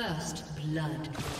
First blood.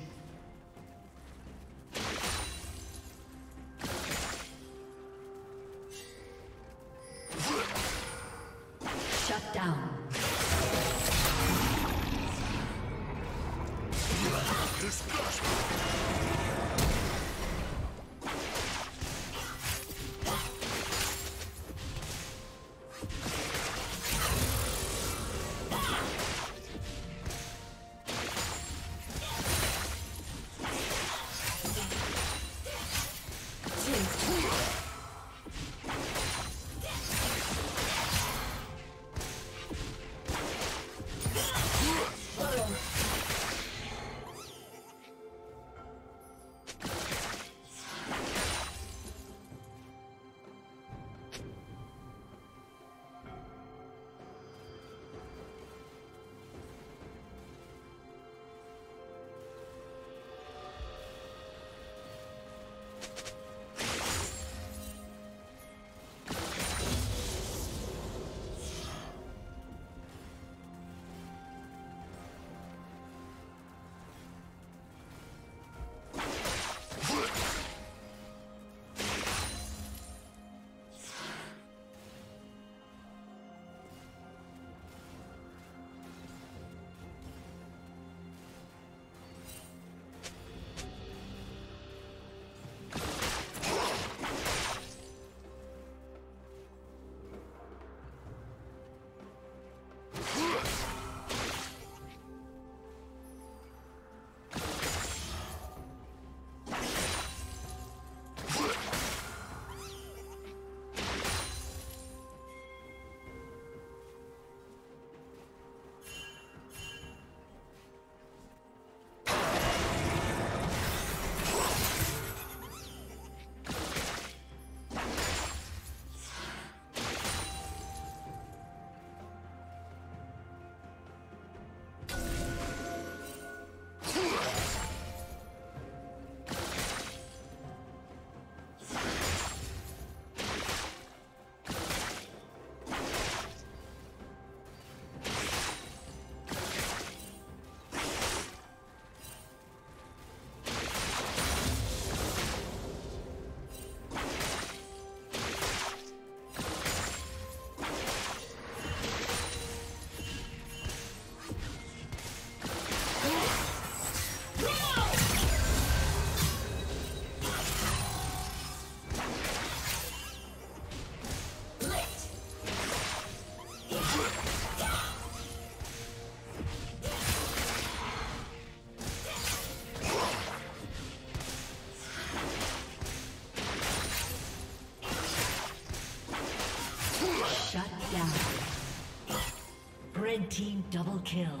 Double kill.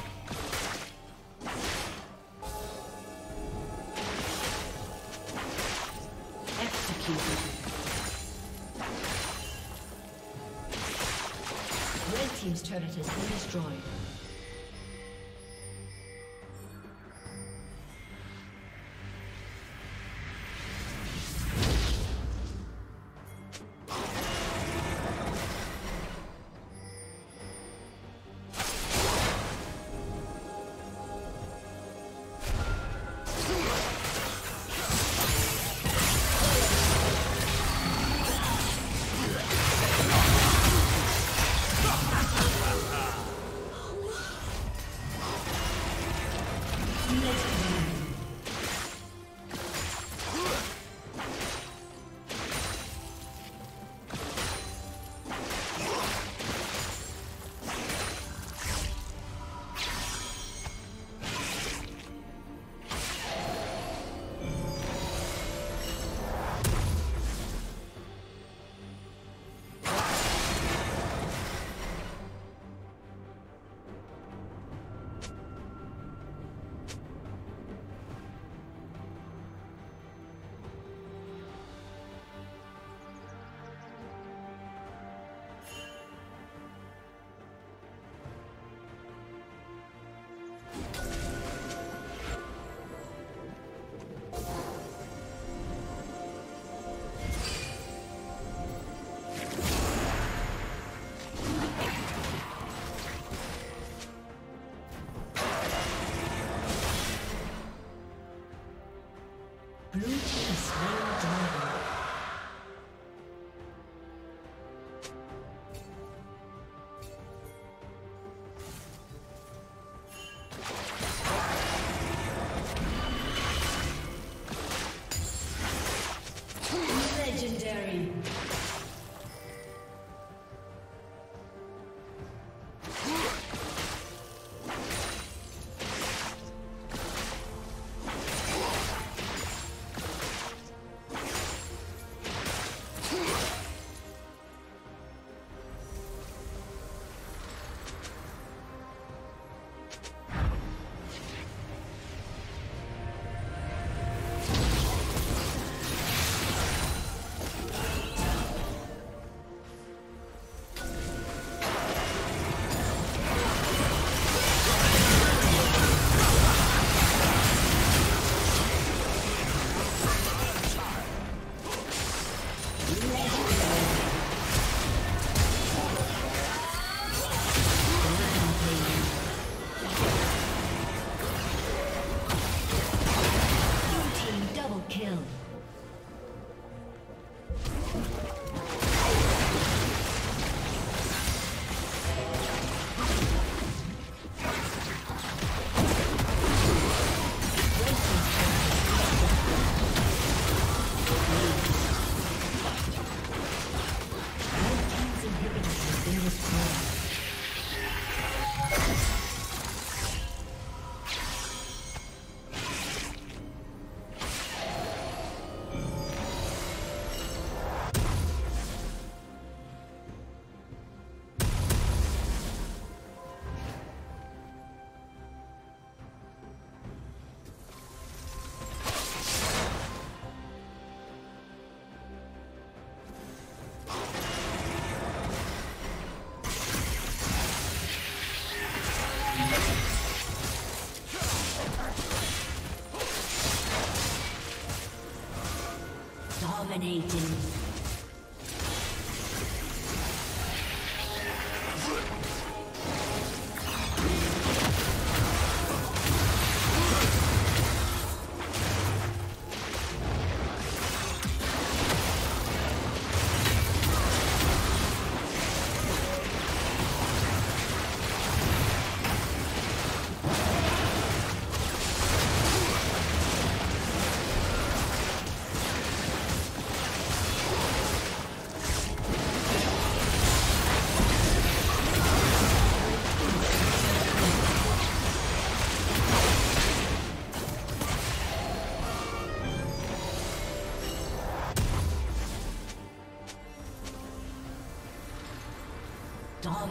Blue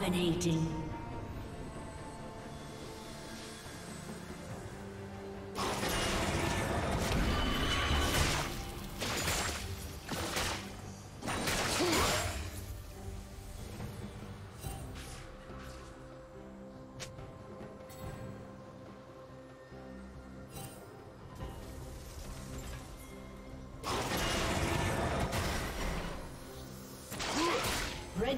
Dominating.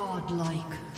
Godlike.